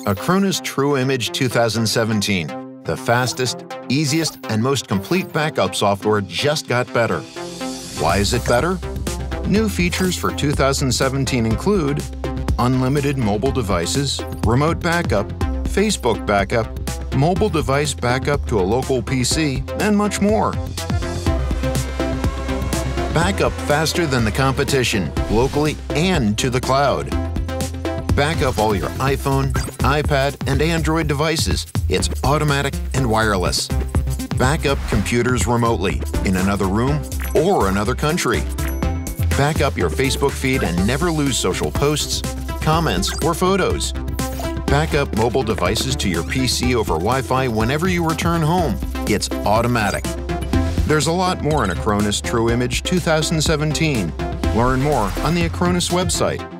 Acronis True Image 2017. The fastest, easiest, and most complete backup software just got better. Why is it better? New features for 2017 include unlimited mobile devices, remote backup, Facebook backup, mobile device backup to a local PC, and much more. Backup faster than the competition, locally and to the cloud. Back up all your iPhone, iPad, and Android devices. It's automatic and wireless. Back up computers remotely in another room or another country. Back up your Facebook feed and never lose social posts, comments, or photos. Back up mobile devices to your PC over Wi-Fi whenever you return home. It's automatic. There's a lot more in Acronis True Image 2017. Learn more on the Acronis website